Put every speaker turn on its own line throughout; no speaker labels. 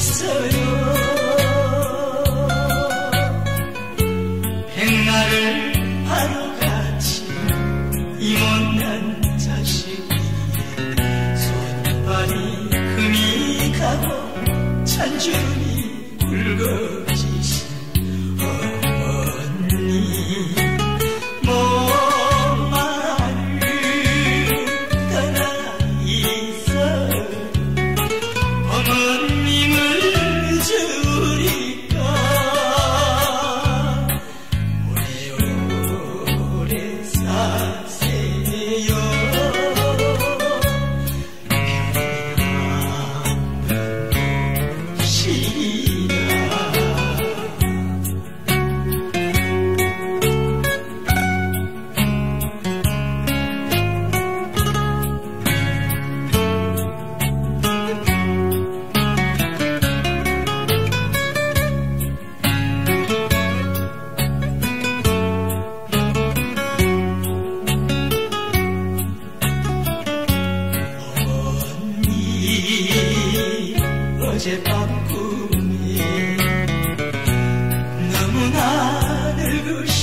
söylüyor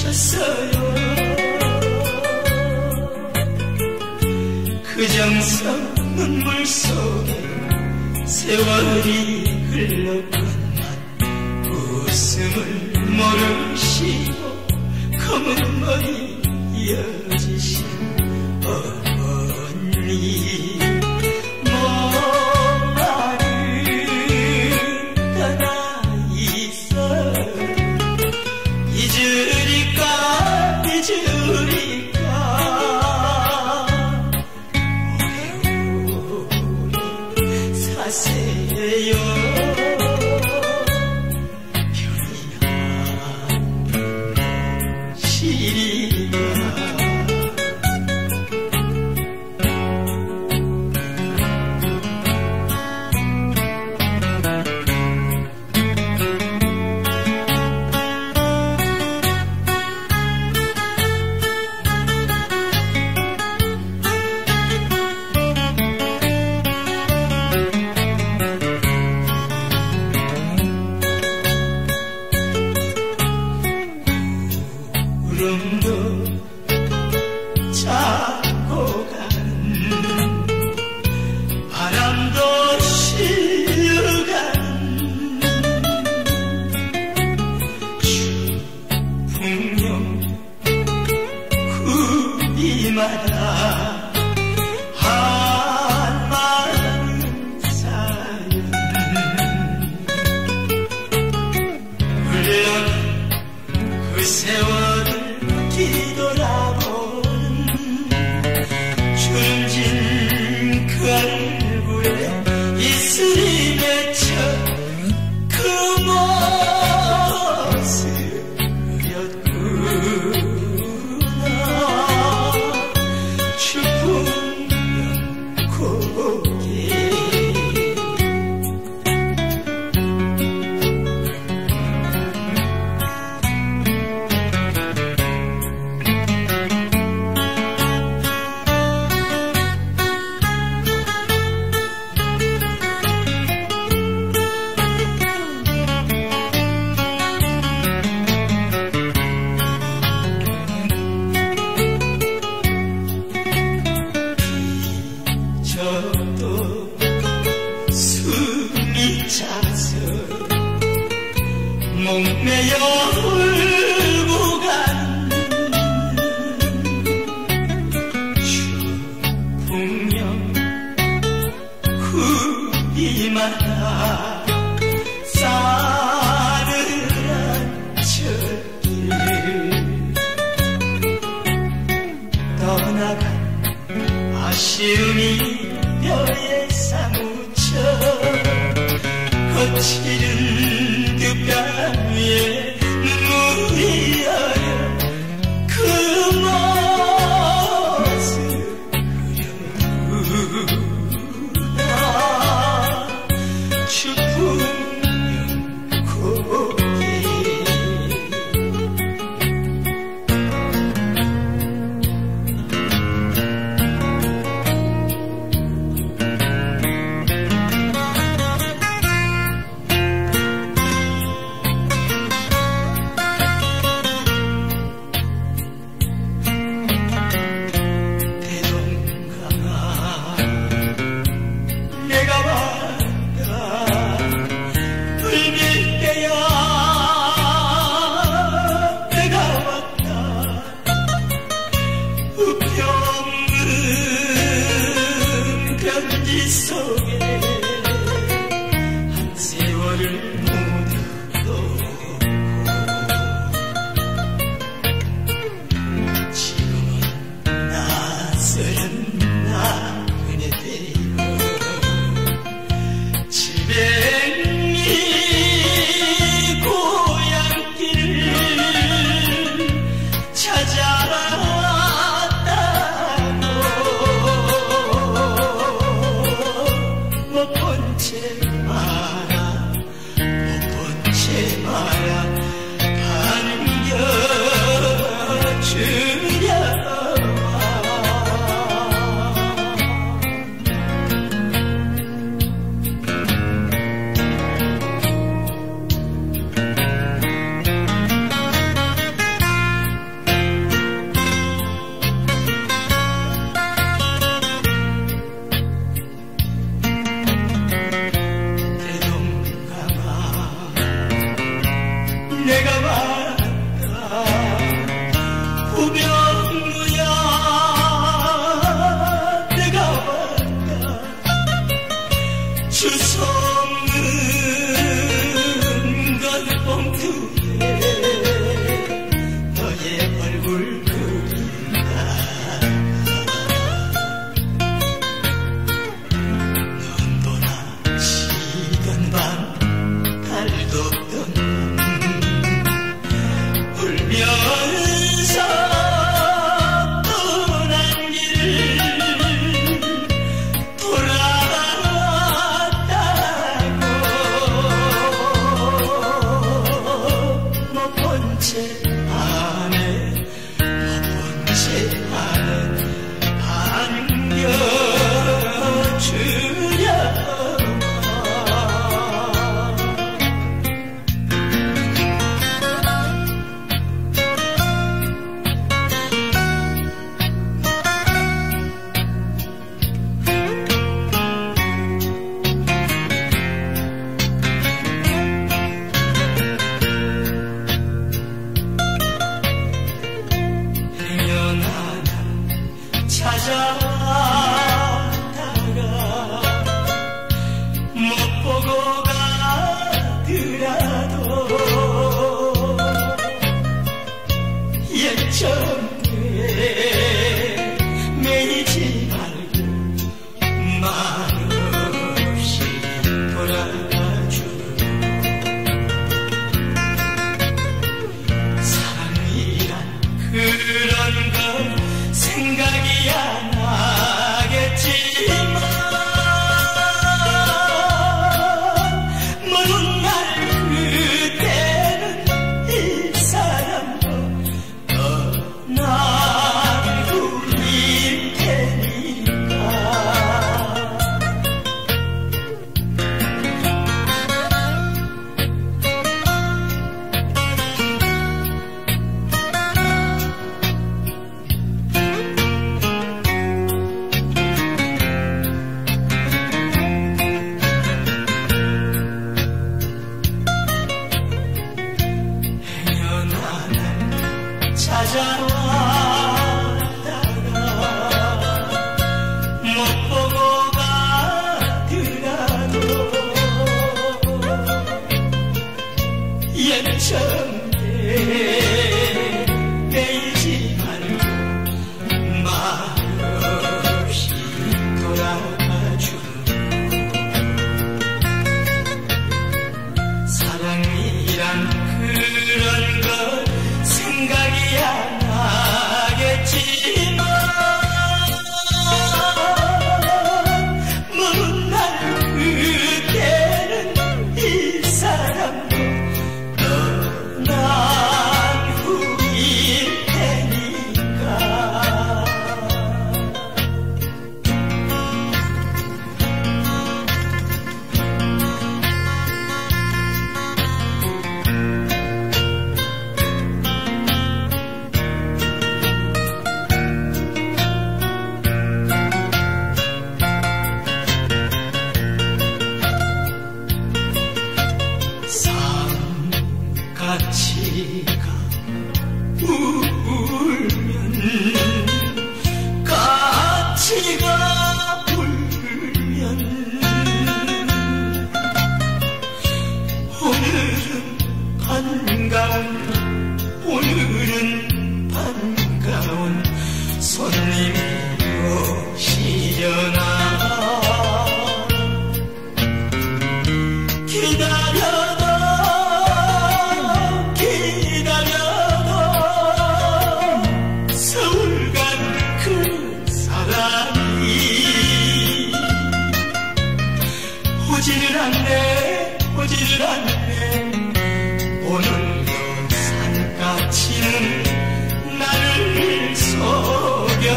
없었어요. 그 정성 눈물 속에 세월이 흘러간만 웃음을 모르시고 검은 머리 여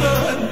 속